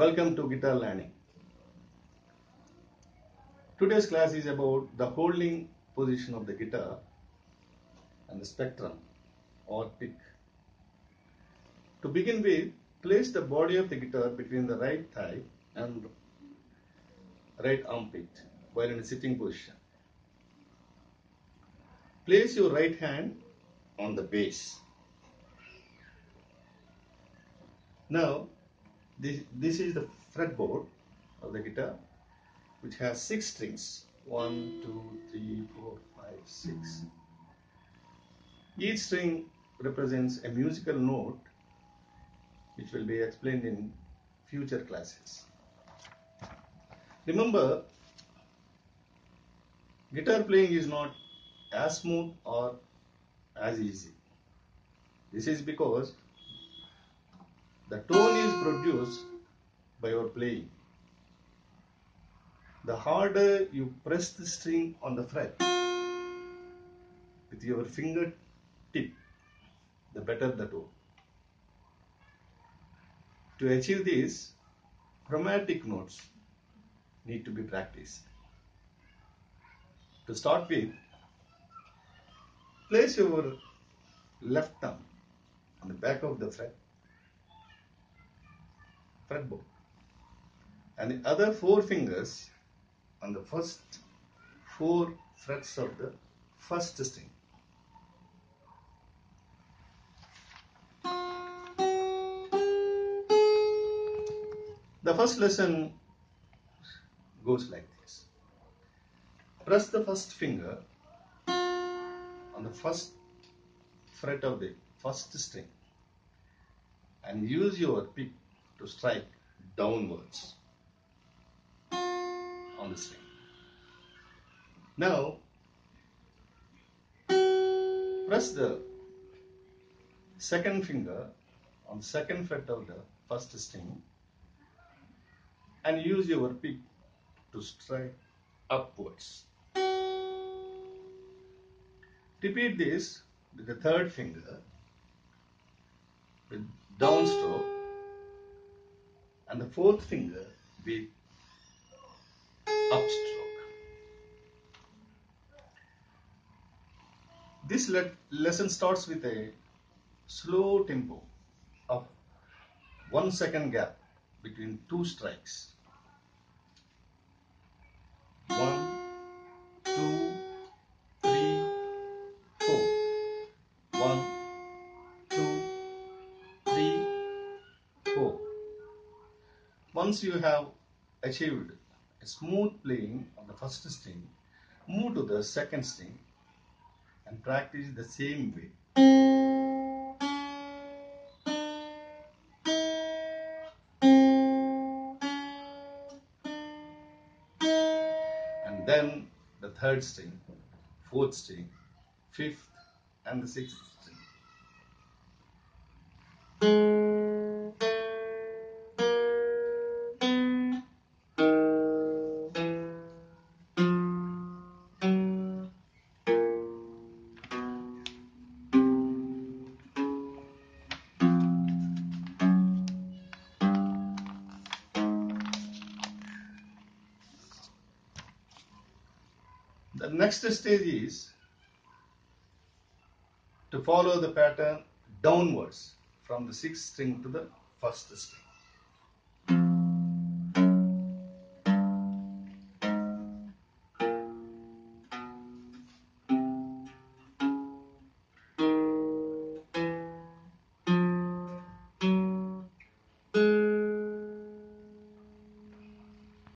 Welcome to Guitar Learning. Today's class is about the holding position of the guitar and the plectrum or pick. To begin with, place the body of the guitar between the right thigh and right armpit while in a sitting position. Place your right hand on the bass. Now, this, this is the fretboard of the guitar which has six strings. One, two, three, four, five, six. Each string represents a musical note which will be explained in future classes. Remember, guitar playing is not as smooth or as easy. This is because the tone is produced by your playing. The harder you press the string on the fret with your fingertip, the better the tone. To achieve this, chromatic notes need to be practiced. To start with, place your left thumb on the back of the fret, fretboard, and the other four fingers on the first four frets of the first string. The first lesson goes like this. Press the first finger on the first fret of the first string and use your pick to strike downwards on the string. Now, press the second finger on the second fret of the first string and use your pick to strike upwards. Repeat this with the third finger with downstroke and the fourth finger with upstroke. This le- lesson starts with a slow tempo of one second gap between two strikes. One, two, three, four. One, two, three, four. Once you have achieved a smooth playing on the first string, move to the second string and practice the same way. And then the third string, fourth string, fifth, and the sixth string. The next stage is to follow the pattern downwards from the sixth string to the first string.